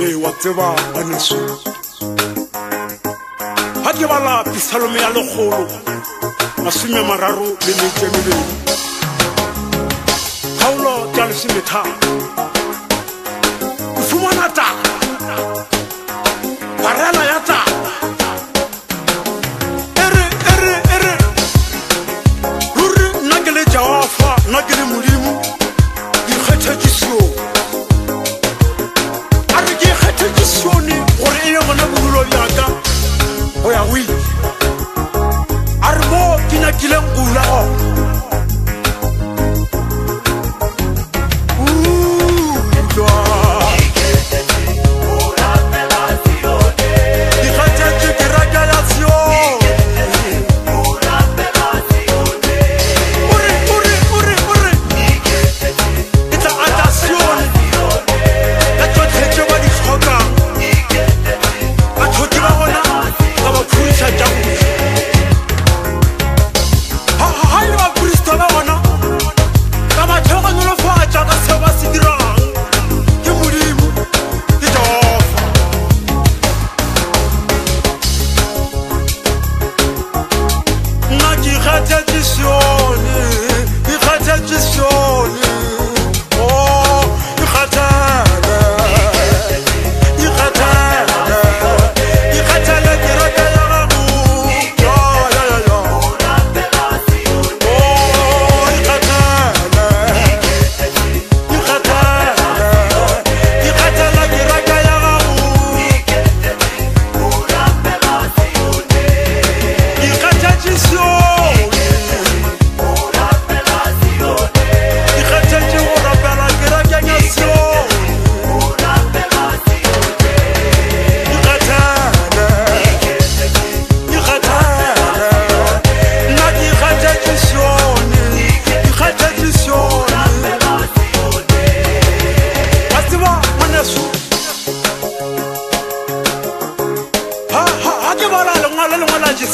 le wa tseba baneso ga ke bala pisalome ya legolo masome mararo le meikemeleng kgaolo ka lesemethan ke fumana taa barela ya taa ere ere ere ruri nna ke le jawafa nna ke le modimo خطت شلونه بی خطت شلونه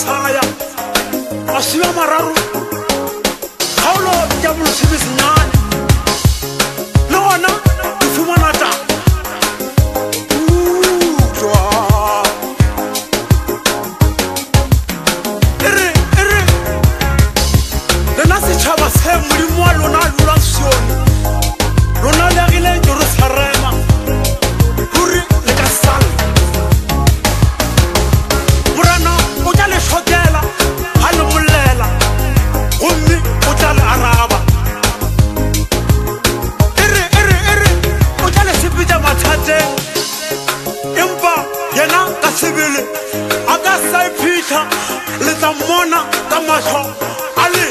tsaya a swiva mararu kgaolo ya bolosimi senyane le gona ke fumana ta utlwa ere e lena setšhaba se modimo wa lona a lolang sione Il litamwona du ali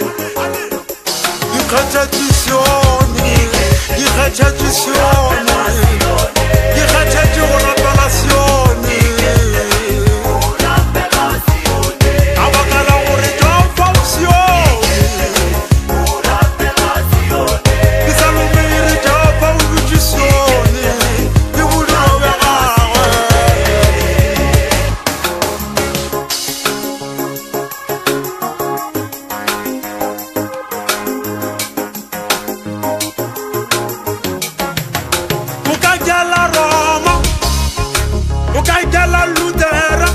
Il ni o ka ikela lutera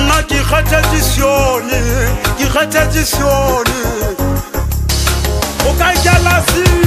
nna ke ikgethe disione ke ikgethe disione o ka ikela